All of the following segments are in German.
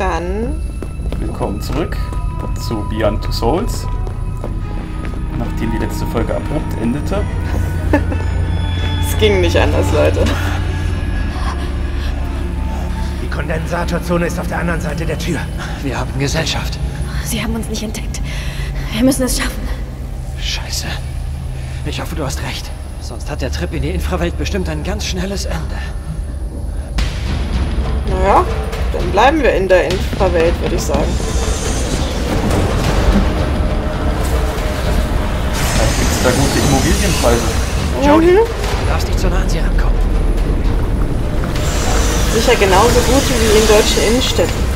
Dann. Willkommen zurück zu Beyond Two Souls. Nachdem die letzte Folge abrupt endete. es ging nicht anders, Leute. Die Kondensatorzone ist auf der anderen Seite der Tür. Wir haben Gesellschaft. Sie haben uns nicht entdeckt. Wir müssen es schaffen. Scheiße. Ich hoffe, du hast recht. Sonst hat der Trip in die Infrawelt bestimmt ein ganz schnelles Ende. Naja, dann bleiben wir in der Infrawelt, würde ich sagen. Vielleicht gibt es da gute Immobilienpreise. Jody, mhm. du darfst nicht so nah an sie rankommen. Sicher genauso gute wie in deutschen Innenstädten.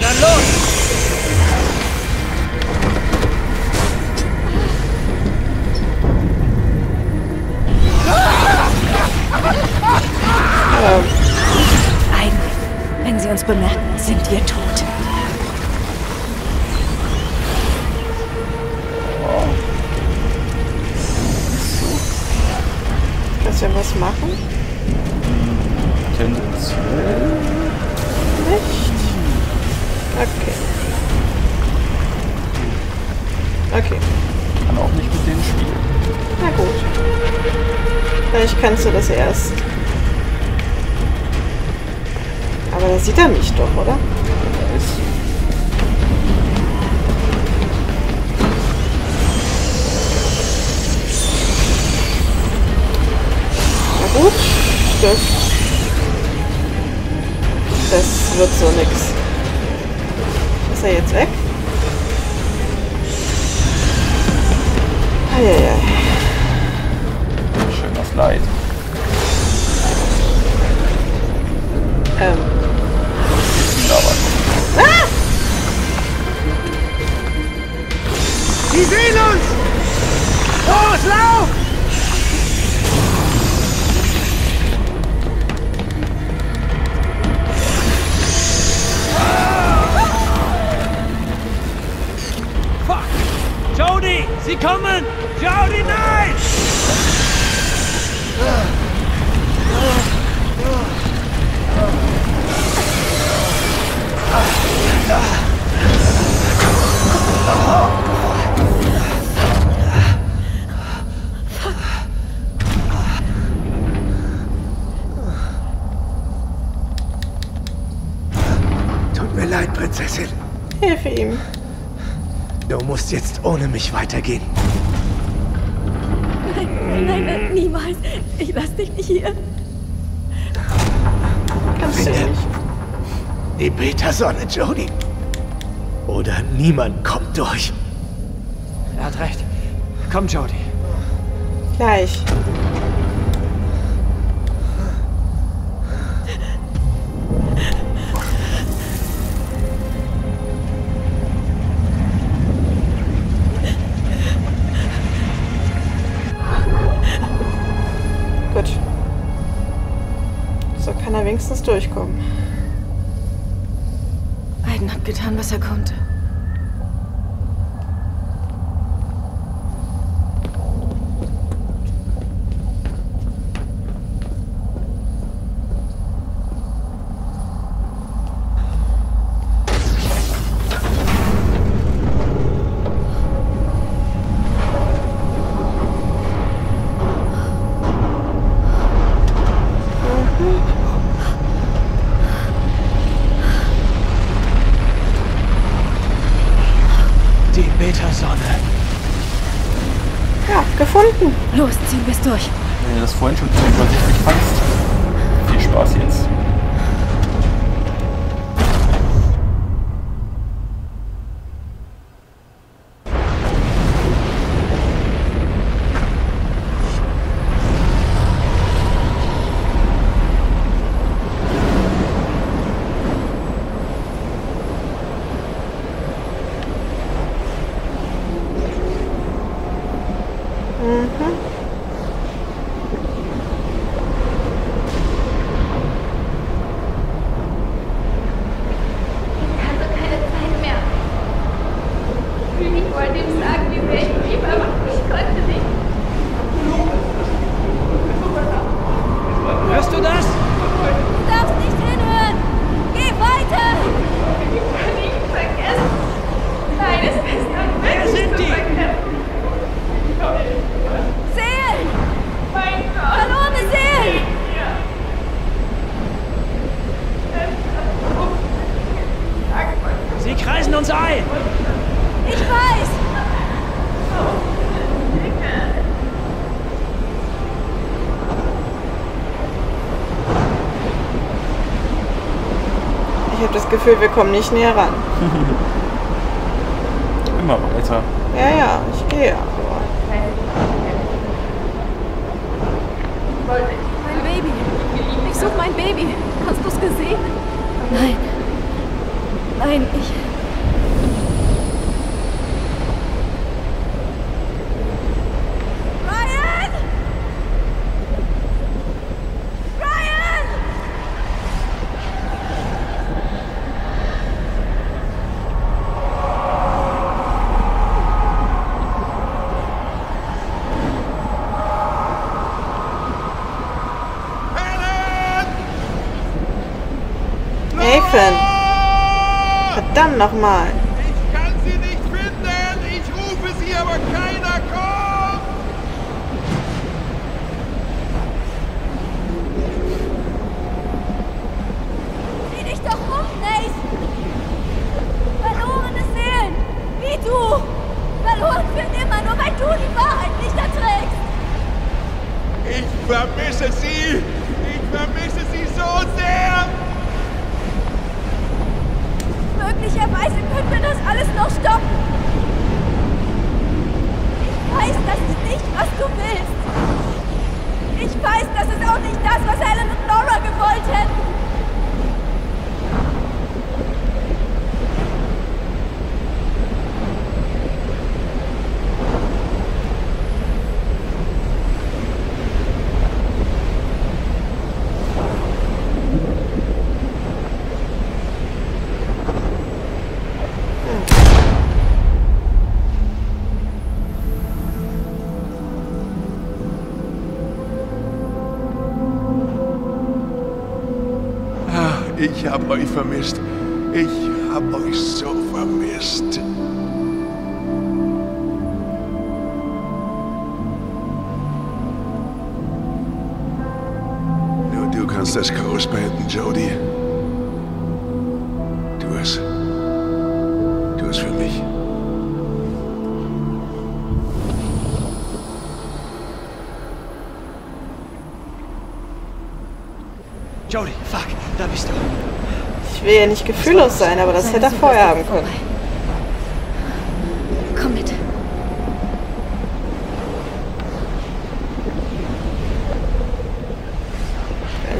Dann los! Sie uns bemerken, sind wir tot. Kannst du ja was machen? Tendenziell. Nicht? Okay. Okay. Kann auch nicht mit denen spielen. Na gut. Vielleicht kannst du das erst. Aber da sieht er mich doch, oder? Na gut, das, das wird so nix. Ist er jetzt weg? Eieiei. Schön auf Leid. Ähm. Ohne mich weitergehen. Nein, nein, nein, niemals. Ich lass dich nicht hier. Kannst du Bitte. nicht. Die Beta-Sonne, Jody. Oder niemand kommt durch. Er hat recht. Komm, Jody. Gleich. Wenigstens durchkommen. Aiden hat getan, was er konnte. Die Beta-Sonne. Ja, gefunden. Los, ziehen wir es durch. Wenn du das vorhin schon zu übersichtlich fandst, viel Spaß jetzt. Wer sind die? Seelen! Verlorene Seelen! Sie kreisen uns ein! Ich weiß! Ich habe das Gefühl, wir kommen nicht näher ran. Immer weiter. Ja, ja, ich gehe. Mein Baby. Ich suche mein Baby. Hast du es gesehen? Nein. Nein, ich. Ryan! Ryan! Nathan! Verdammt nochmal! Vermisst. Ich hab euch so vermisst. Nur du kannst das Chaos beenden, Jody. Will ja nicht gefühllos sein, aber das hätte er vorher haben können. Komm mit.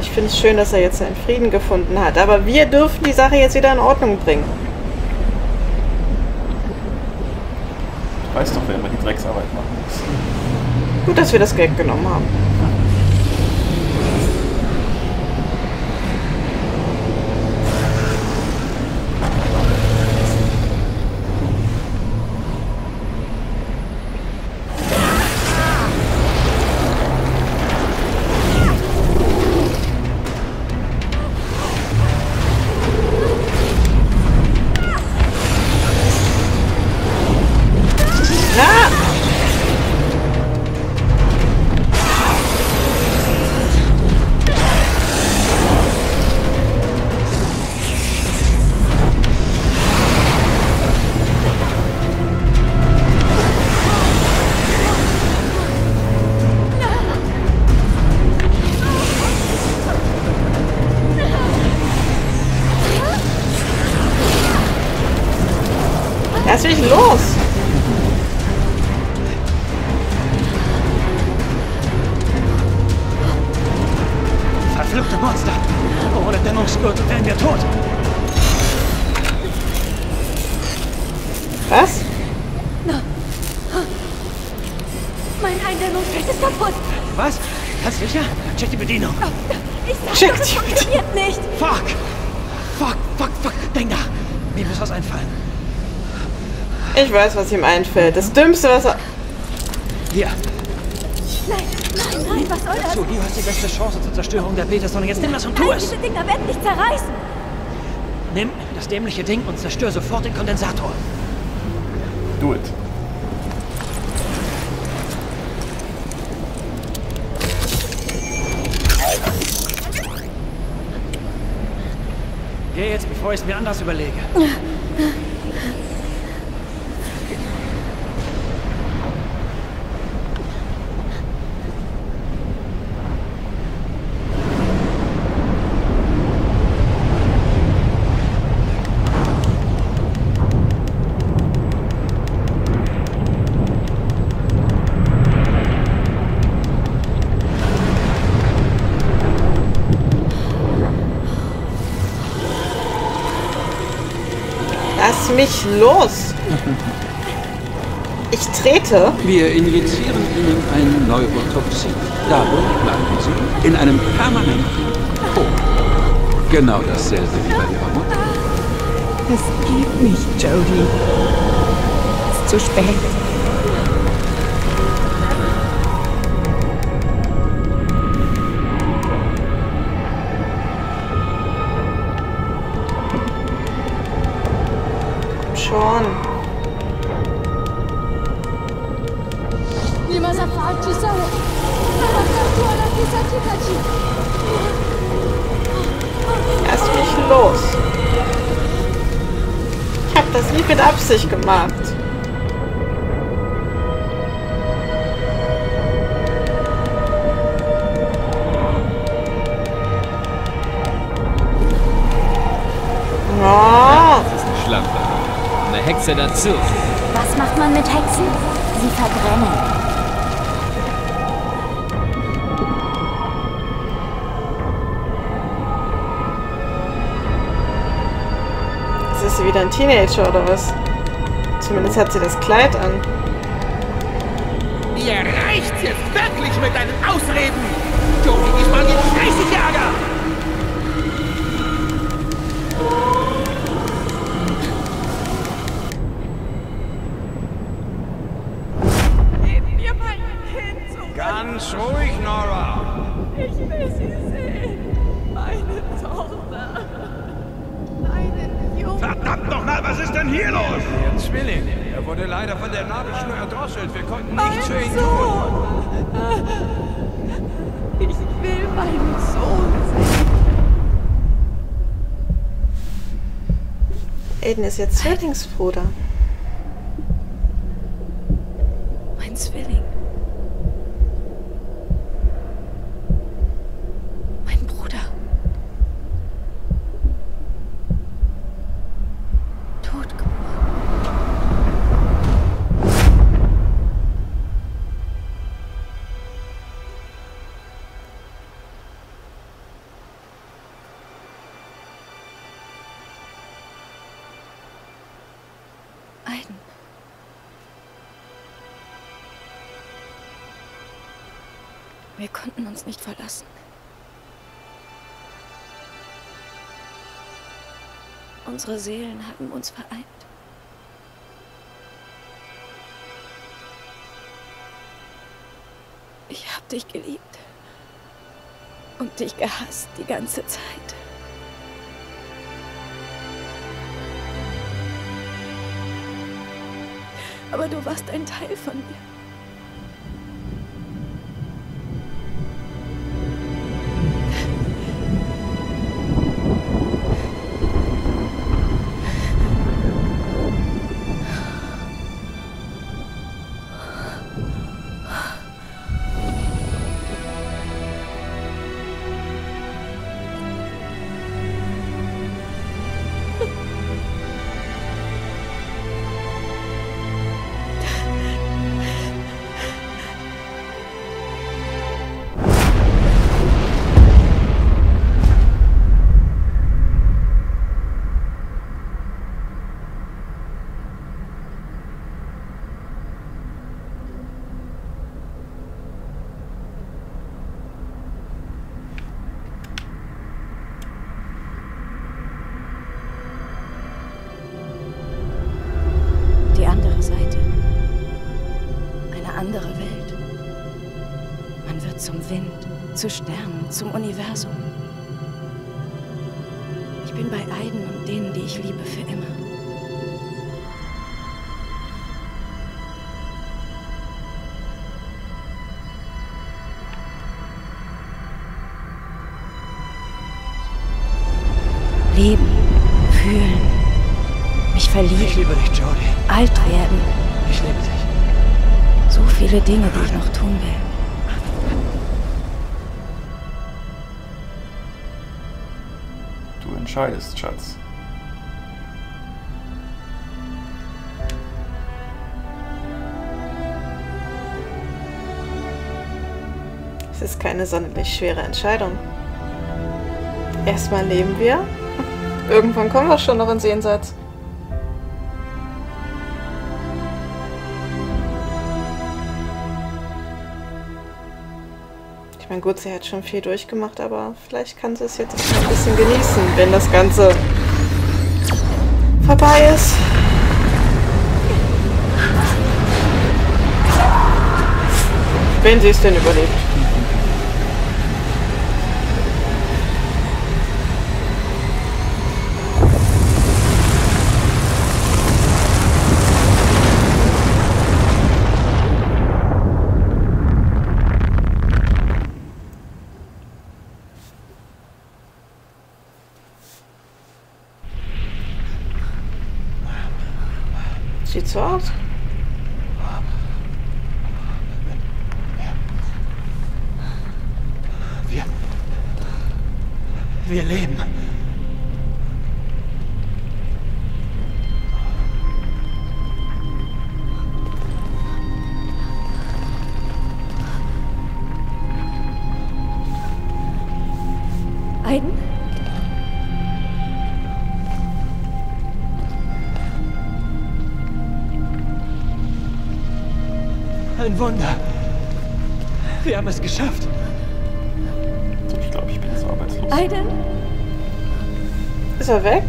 Ich finde es schön, dass er jetzt seinen Frieden gefunden hat. Aber wir dürfen die Sache jetzt wieder in Ordnung bringen. Ich weiß doch, wer immer die Drecksarbeit machen muss. Gut, dass wir das Geld genommen haben. Lass mich Ich weiß, was ihm einfällt. Das Dümmste, was er... Hier, Nein, nein, nein, was soll das? so, du hast die beste Chance zur Zerstörung der Peterson. Jetzt nimm das und tu Nein, es! diese Dinger werden dich zerreißen. Nimm das dämliche Ding und zerstör sofort den Kondensator. Do it. Geh jetzt, bevor ich es mir anders überlege. Lass mich los! Ich trete. Wir injizieren Ihnen ein Neurotoxin. Dadurch bleiben Sie in einem permanenten Koma. Genau dasselbe wie bei Ihrer Mutter. Es geht nicht, Jodie. Es ist zu spät. Schon. Lass mich los. Ich hab das nie mit Absicht gemacht. Hexe dazu. Was macht man mit Hexen? Sie verbrennen. ist sie wieder ein Teenager oder was? Zumindest hat sie das Kleid an. Mir reicht's jetzt wirklich mit deinen Ausreden! Jodie, diesmal gibt's richtig Ärger! Gib ist jetzt Zwillingsbruder. Aiden. Wir konnten uns nicht verlassen. Unsere Seelen haben uns vereint. Ich hab dich geliebt. Und dich gehasst die ganze Zeit. Aber du warst ein Teil von mir. Zu Sternen, zum Universum. Ich bin bei Aiden und denen, die ich liebe, für immer. Leben, fühlen, mich verlieben. Ich liebe dich, Jodie. Alt werden. Ich liebe dich. So viele Dinge, die ich noch tun will. Entscheidest, Schatz. Es ist keine sonderlich schwere Entscheidung. Erstmal leben wir. Irgendwann kommen wir schon noch ins Jenseits. Meine, gut, sie hat schon viel durchgemacht, aber vielleicht kann sie es jetzt ein bisschen genießen, wenn das Ganze vorbei ist. Wenn sie es denn überlebt. Sieht Wunder. Wir haben es geschafft. Ich glaube, ich bin jetzt arbeitslos. Aiden? Ist er weg?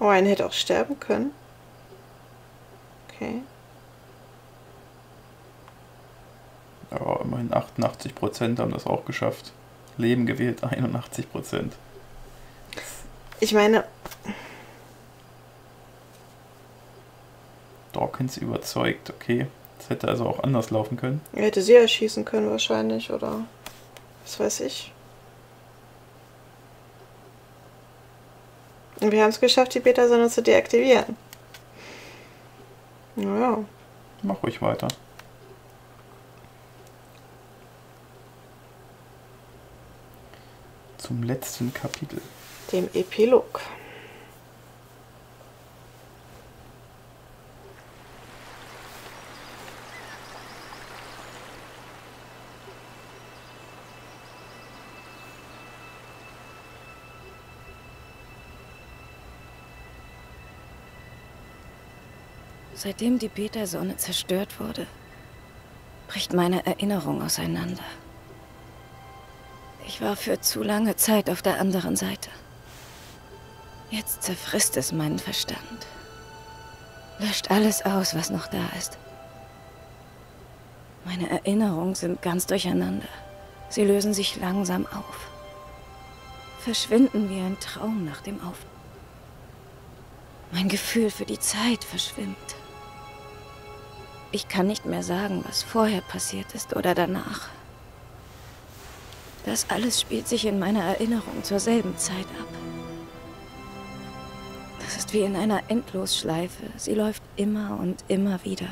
Oh, einer hätte auch sterben können. Okay. Ja, immerhin 88% haben das auch geschafft. Leben gewählt 81%. Ich meine, Dawkins überzeugt, okay. Das hätte also auch anders laufen können. er hätte sie erschießen können wahrscheinlich oder was weiß ich. Und wir haben es geschafft, die Beta-Sonne zu deaktivieren. Naja. Mach ruhig weiter. Zum letzten Kapitel. Dem Epilog. Seitdem die Beta-Sonne zerstört wurde, bricht meine Erinnerung auseinander. Ich war für zu lange Zeit auf der anderen Seite. Jetzt zerfrisst es meinen Verstand. Löscht alles aus, was noch da ist. Meine Erinnerungen sind ganz durcheinander. Sie lösen sich langsam auf. Verschwinden wie ein Traum nach dem Auf. Mein Gefühl für die Zeit verschwimmt. Ich kann nicht mehr sagen, was vorher passiert ist oder danach. Das alles spielt sich in meiner Erinnerung zur selben Zeit ab. Das ist wie in einer Endlosschleife. Sie läuft immer und immer wieder.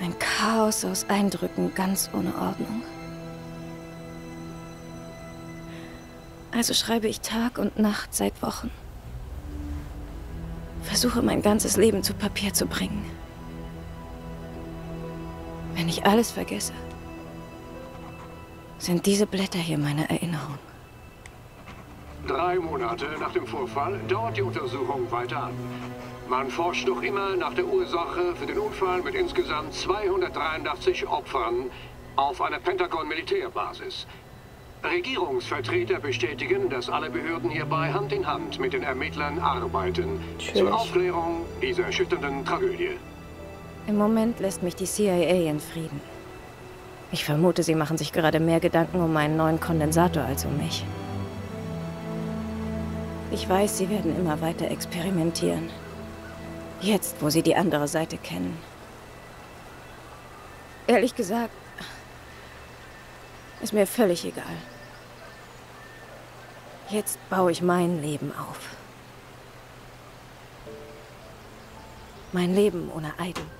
Ein Chaos aus Eindrücken ganz ohne Ordnung. Also schreibe ich Tag und Nacht seit Wochen. Versuche mein ganzes Leben zu Papier zu bringen. Wenn ich alles vergesse, sind diese Blätter hier meine Erinnerung. Drei Monate nach dem Vorfall dauert die Untersuchung weiter an. Man forscht noch immer nach der Ursache für den Unfall mit insgesamt 283 Opfern auf einer Pentagon-Militärbasis. Regierungsvertreter bestätigen, dass alle Behörden hierbei Hand in Hand mit den Ermittlern arbeiten. Zur Aufklärung dieser erschütternden Tragödie. Im Moment lässt mich die CIA in Frieden. Ich vermute, sie machen sich gerade mehr Gedanken um meinen neuen Kondensator als um mich. Ich weiß, sie werden immer weiter experimentieren. Jetzt, wo sie die andere Seite kennen. Ehrlich gesagt, ist mir völlig egal. Jetzt baue ich mein Leben auf. Mein Leben ohne Eiden.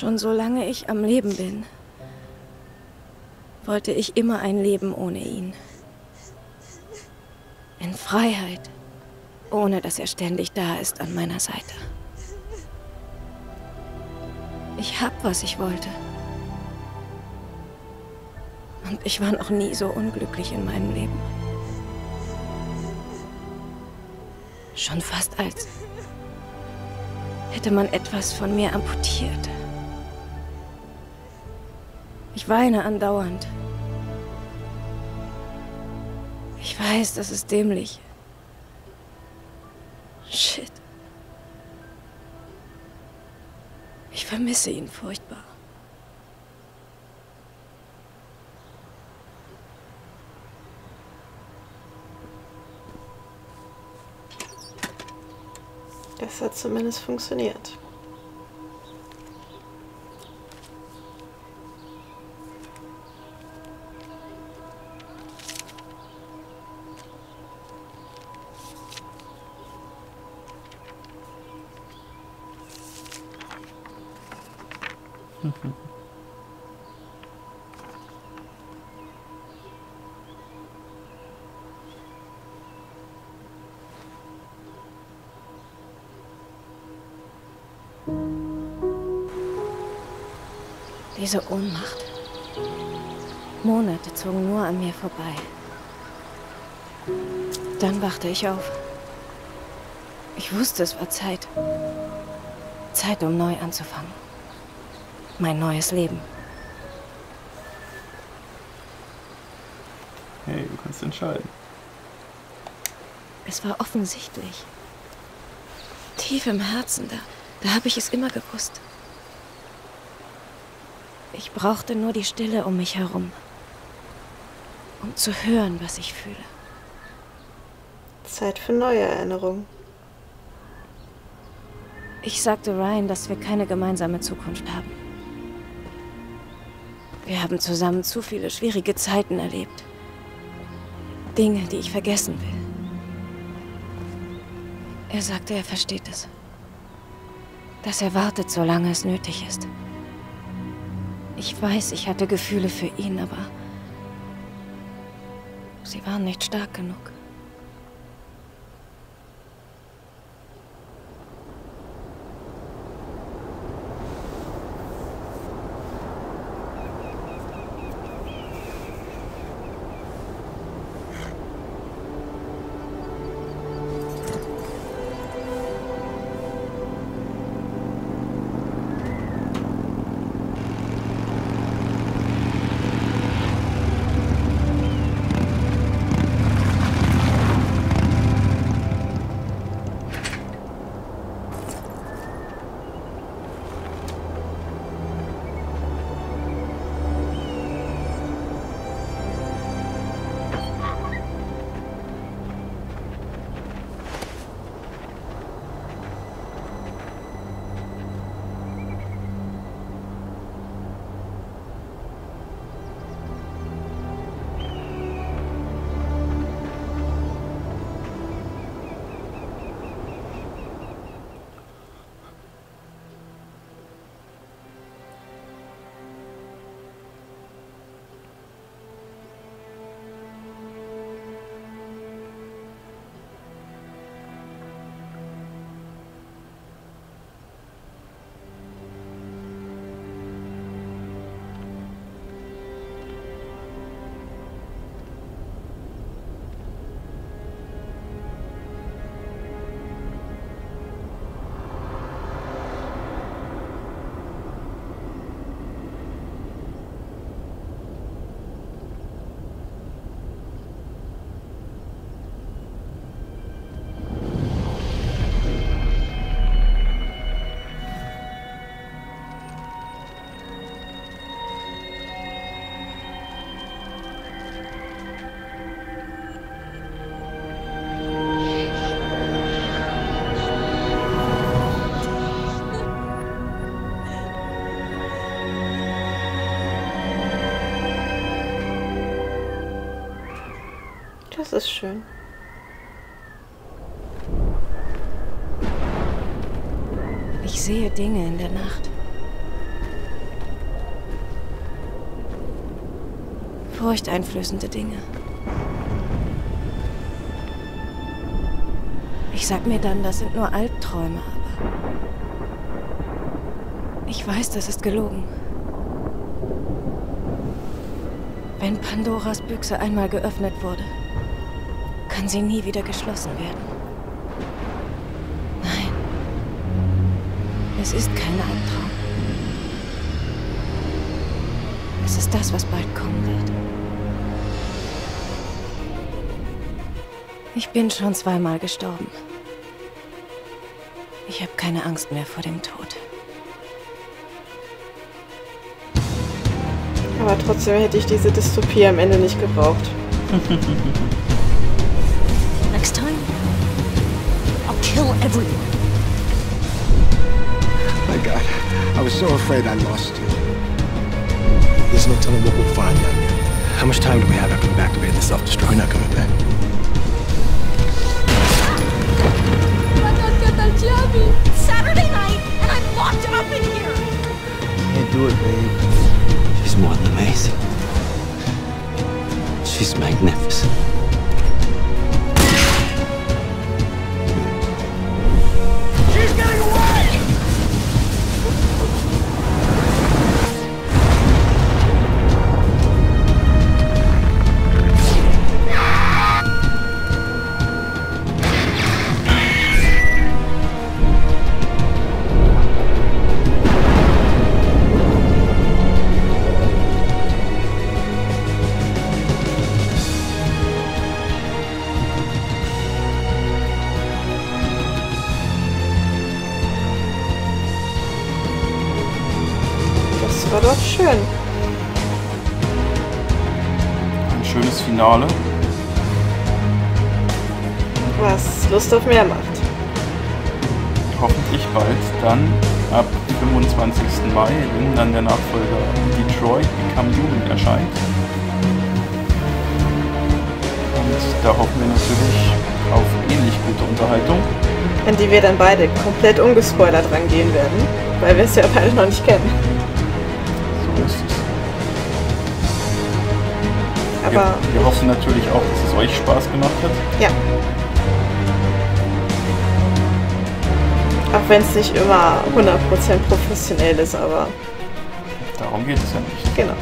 Schon solange ich am Leben bin, wollte ich immer ein Leben ohne ihn. In Freiheit, ohne dass er ständig da ist an meiner Seite. Ich hab, was ich wollte. Und ich war noch nie so unglücklich in meinem Leben. Schon fast als hätte man etwas von mir amputiert. Ich weine andauernd. Ich weiß, das ist dämlich. Shit. Ich vermisse ihn furchtbar. Das hat zumindest funktioniert. Diese Ohnmacht. Monate zogen nur an mir vorbei. Dann wachte ich auf. Ich wusste, es war Zeit. Zeit, um neu anzufangen. Mein neues Leben. Hey, du kannst entscheiden. Es war offensichtlich. Tief im Herzen, da, da habe ich es immer gewusst. Ich brauchte nur die Stille um mich herum, um zu hören, was ich fühle. Zeit für neue Erinnerungen. Ich sagte Ryan, dass wir keine gemeinsame Zukunft haben. Wir haben zusammen zu viele schwierige Zeiten erlebt. Dinge, die ich vergessen will. Er sagte, er versteht es. Dass er wartet, solange es nötig ist. Ich weiß, ich hatte Gefühle für ihn, aber sie waren nicht stark genug. Ist schön. Ich sehe Dinge in der Nacht. Furchteinflößende Dinge. Ich sag mir dann, das sind nur Albträume, aber... Ich weiß, das ist gelogen. Wenn Pandoras Büchse einmal geöffnet wurde, kann sie nie wieder geschlossen werden. Nein. Es ist kein Albtraum. Es ist das, was bald kommen wird. Ich bin schon zweimal gestorben. Ich habe keine Angst mehr vor dem Tod. Aber trotzdem hätte ich diese Dystopie am Ende nicht gebraucht. everyone. My God, I was so afraid I lost you. There's no telling what we'll find down there. How much time do we have after we've activated the self-destruct? We're not coming back. Saturday night, and I'm locked up in here. Can't do it, babe. She's more than amazing. She's magnificent. She's getting away! Das war doch schön. Ein schönes Finale. Was Lust auf mehr macht. Hoffentlich bald dann ab 25. Mai, wenn dann der Nachfolger Detroit Become Human erscheint. Und da hoffen wir natürlich auf ähnlich gute Unterhaltung. An die wir dann beide komplett ungespoilert rangehen werden, weil wir es ja beide noch nicht kennen. Ist es. Aber wir, wir hoffen natürlich auch, dass es euch Spaß gemacht hat. ja. Auch wenn es nicht immer 100% professionell ist, aber Darum geht es ja nicht. genau.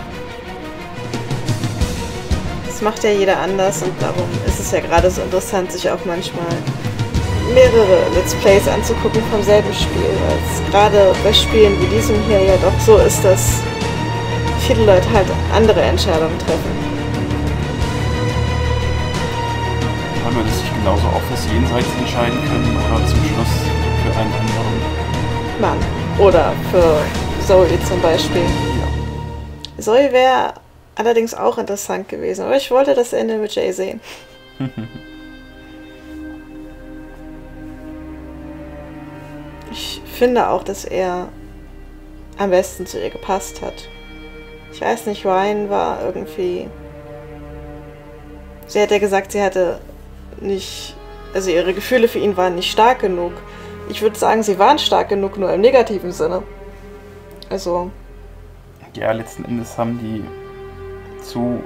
Das macht ja jeder anders und darum ist es ja gerade so interessant, sich auch manchmal mehrere Let's Plays anzugucken vom selben Spiel, weil es gerade bei Spielen wie diesem hier ja doch so ist, dass viele Leute halt andere Entscheidungen treffen. Weil Leute sich genauso auch fürs Jenseits entscheiden können oder zum Schluss für einen anderen. Mann. Oder für Zoe zum Beispiel. Zoe wäre allerdings auch interessant gewesen, aber ich wollte das Ende mit Jay sehen. Ich finde auch, dass er am besten zu ihr gepasst hat. Ich weiß nicht, Ryan war irgendwie. Sie hat ja gesagt, sie hatte nicht. Also ihre Gefühle für ihn waren nicht stark genug. Ich würde sagen, sie waren stark genug, nur im negativen Sinne. Also, Ja, letzten Endes haben die zu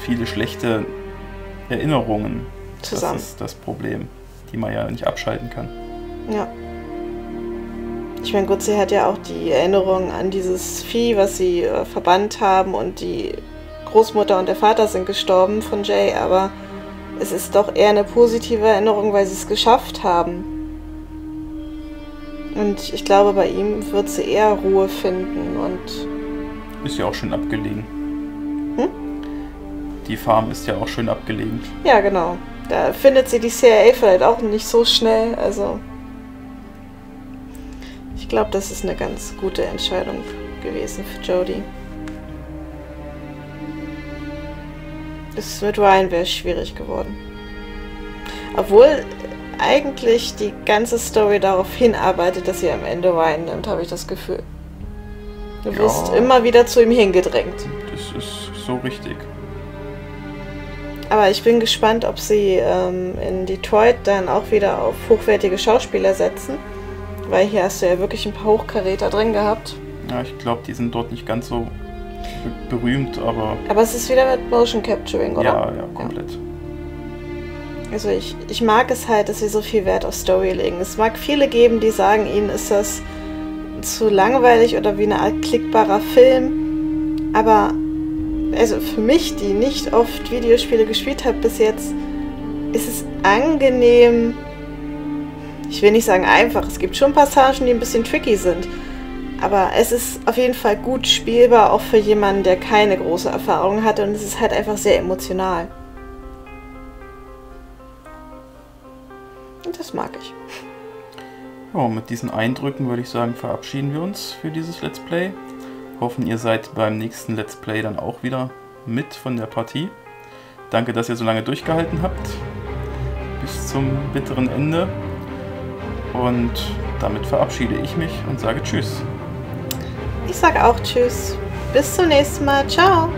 viele schlechte Erinnerungen. Zusammen. Das ist das Problem, die man ja nicht abschalten kann. ja. Ich meine, gut, sie hat ja auch die Erinnerung an dieses Vieh, was sie äh, verbannt haben und die Großmutter und der Vater sind gestorben von Jay, aber es ist doch eher eine positive Erinnerung, weil sie es geschafft haben. Und ich glaube, bei ihm wird sie eher Ruhe finden und Ist ja auch schön abgelegen. Hm? Die Farm ist ja auch schön abgelegen. ja, genau. Da findet sie die CIA vielleicht auch nicht so schnell, also ich glaube, das ist eine ganz gute Entscheidung gewesen für Jodie. Das mit Ryan wäre schwierig geworden. Obwohl eigentlich die ganze Story darauf hinarbeitet, dass sie am Ende Ryan nimmt, habe ich das Gefühl. Du Ja. wirst immer wieder zu ihm hingedrängt. Das ist so richtig. Aber ich bin gespannt, ob sie ähm, in Detroit dann auch wieder auf hochwertige Schauspieler setzen. Weil hier hast du ja wirklich ein paar Hochkaräter drin gehabt. Ja, ich glaube, die sind dort nicht ganz so be- berühmt, aber Aber es ist wieder mit Motion Capturing, oder? ja, ja, komplett. Also ich, ich mag es halt, dass sie so viel Wert auf Story legen. Es mag viele geben, die sagen, ihnen ist das zu langweilig oder wie eine Art klickbarer Film. Aber also für mich, die nicht oft Videospiele gespielt hat bis jetzt, ist es angenehm. Ich will nicht sagen einfach. Es gibt schon Passagen, die ein bisschen tricky sind. Aber es ist auf jeden Fall gut spielbar, auch für jemanden, der keine große Erfahrung hat. Und es ist halt einfach sehr emotional. Und das mag ich. Ja, mit diesen Eindrücken würde ich sagen, verabschieden wir uns für dieses Let's Play. Hoffen, ihr seid beim nächsten Let's Play dann auch wieder mit von der Partie. Danke, dass ihr so lange durchgehalten habt. Bis zum bitteren Ende. Und damit verabschiede ich mich und sage Tschüss. Ich sage auch Tschüss. Bis zum nächsten Mal. Ciao.